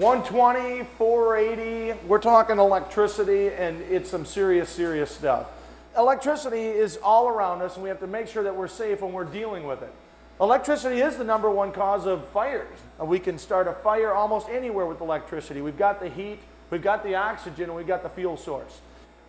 120, 480, we're talking electricity and it's some serious, serious stuff. Electricity is all around us and we have to make sure that we're safe when we're dealing with it. Electricity is the number one cause of fires. We can start a fire almost anywhere with electricity. We've got the heat, we've got the oxygen, and we've got the fuel source.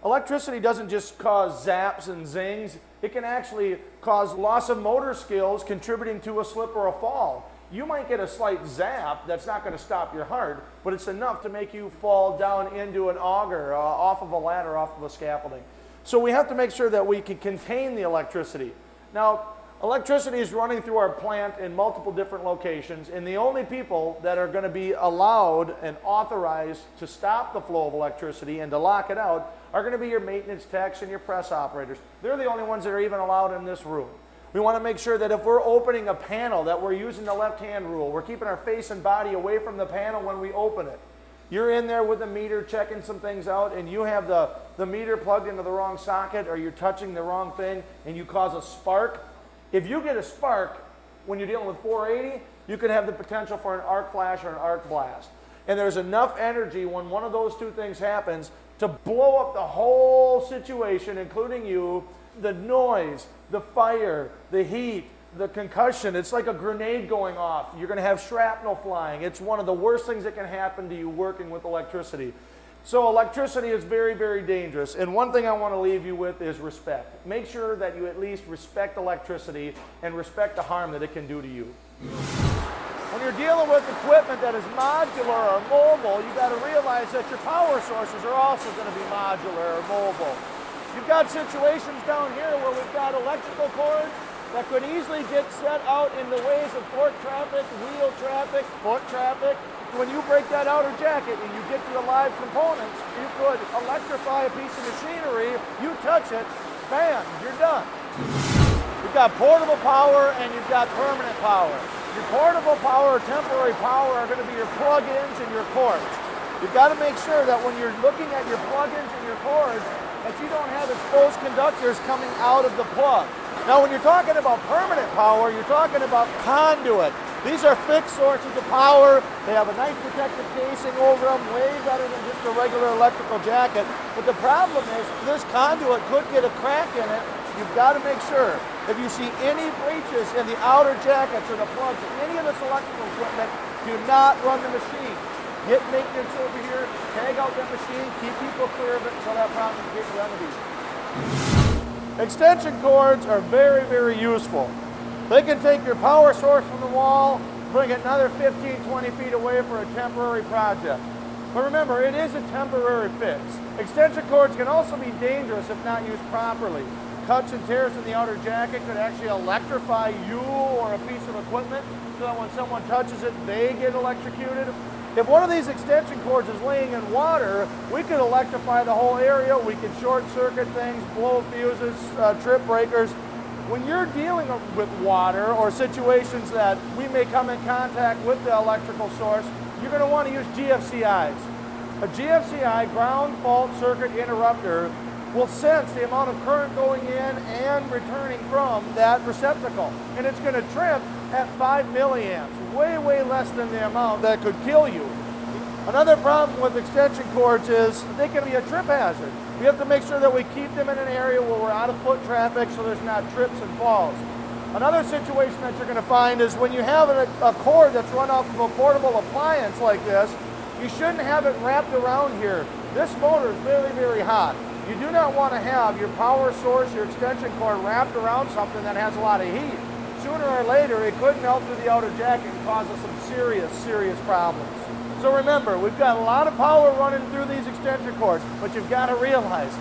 Electricity doesn't just cause zaps and zings, it can actually cause loss of motor skills contributing to a slip or a fall. You might get a slight zap that's not going to stop your heart, but it's enough to make you fall down into an auger, uh, off of a ladder, off of a scaffolding. So we have to make sure that we can contain the electricity. Now, Electricity is running through our plant in multiple different locations, and the only people that are going to be allowed and authorized to stop the flow of electricity and to lock it out are going to be your maintenance techs and your press operators. They're the only ones that are even allowed in this room. We want to make sure that if we're opening a panel that we're using the left-hand rule. We're keeping our face and body away from the panel when we open it. You're in there with the meter checking some things out and you have the, the meter plugged into the wrong socket or you're touching the wrong thing and you cause a spark, if you get a spark when you're dealing with 480, you could have the potential for an arc flash or an arc blast. And there's enough energy when one of those two things happens to blow up the whole situation, including you, the noise, the fire, the heat, the concussion. It's like a grenade going off. You're going to have shrapnel flying. It's one of the worst things that can happen to you working with electricity. So electricity is very, very dangerous. And one thing I want to leave you with is respect. Make sure that you at least respect electricity and respect the harm that it can do to you. When you're dealing with equipment that is modular or mobile, you've got to realize that your power sources are also going to be modular or mobile. You've got situations down here where we've got electrical cords that could easily get set out in the ways of fork traffic, wheel traffic, foot traffic, when you break that outer jacket and you get to the live components, you could electrify a piece of machinery, you touch it, bam, you're done. You've got portable power and you've got permanent power. Your portable power or temporary power are going to be your plug-ins and your cords. You've got to make sure that when you're looking at your plug-ins and your cords, that you don't have exposed conductors coming out of the plug. Now, when you're talking about permanent power, you're talking about conduit. These are fixed sources of power. They have a nice protective casing over them, way better than just a regular electrical jacket. But the problem is this conduit could get a crack in it. You've got to make sure if you see any breaches in the outer jackets or the plugs of any of this electrical equipment, do not run the machine. Get maintenance over here, tag out that machine, keep people clear of it until that problem is gets remedied. Extension cords are very, very useful. They can take your power source from the wall, bring it another 15, 20 feet away for a temporary project. But remember, it is a temporary fix. Extension cords can also be dangerous if not used properly. Cuts and tears in the outer jacket could actually electrify you or a piece of equipment so that when someone touches it, they get electrocuted. If one of these extension cords is laying in water, we could electrify the whole area. We could short circuit things, blow fuses, uh, trip breakers, when you're dealing with water or situations that we may come in contact with the electrical source, you're going to want to use GFCIs. A GFCI, ground fault circuit interrupter, will sense the amount of current going in and returning from that receptacle. And it's going to trip at 5 milliamps, way, way less than the amount that could kill you. Another problem with extension cords is they can be a trip hazard. We have to make sure that we keep them in an area where we're out of foot traffic so there's not trips and falls. Another situation that you're going to find is when you have a, a cord that's run off of a portable appliance like this, you shouldn't have it wrapped around here. This motor is very, very hot. You do not want to have your power source, your extension cord wrapped around something that has a lot of heat. Sooner or later, it could melt through the outer jacket and cause us some serious, serious problems. So remember, we've got a lot of power running through these extension cords, but you've got to realize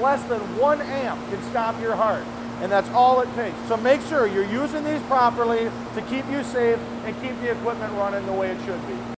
less than one amp can stop your heart. And that's all it takes. So make sure you're using these properly to keep you safe and keep the equipment running the way it should be.